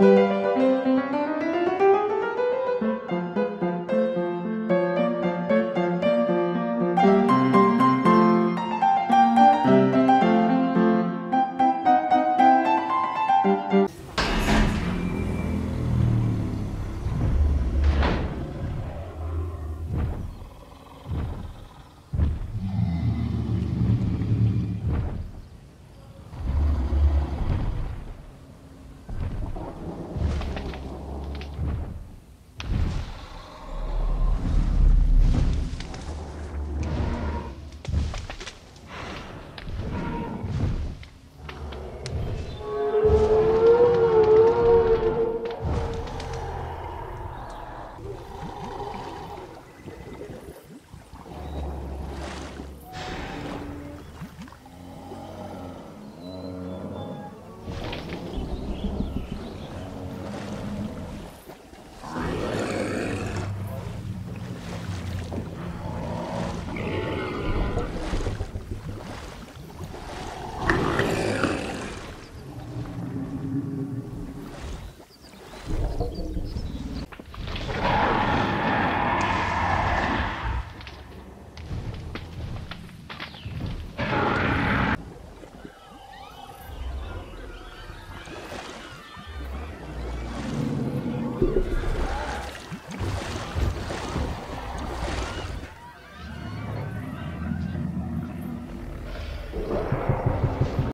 Música